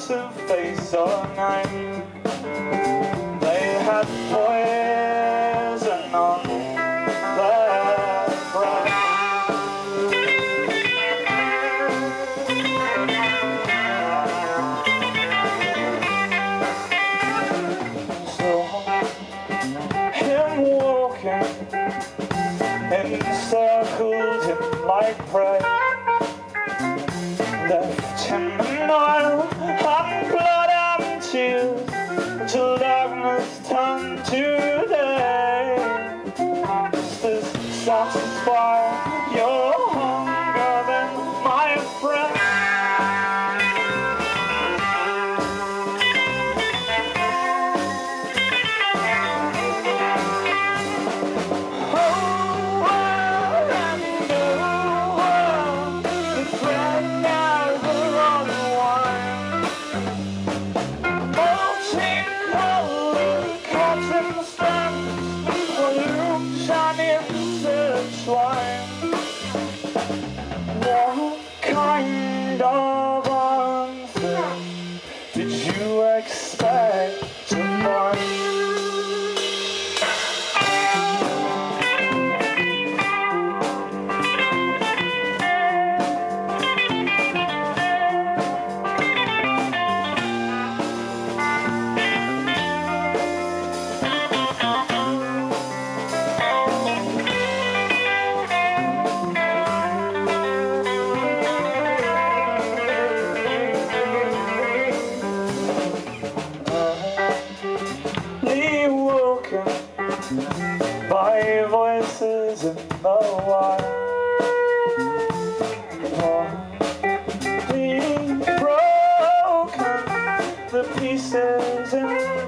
to face all night They had poison on their breath So walking in circles in my prayer.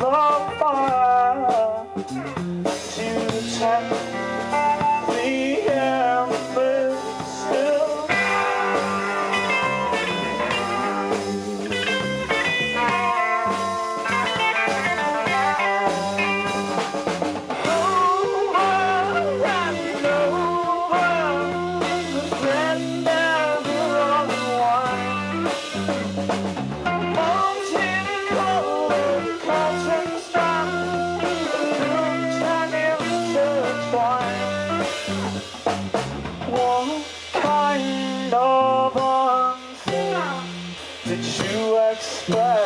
老喽爸 Bye.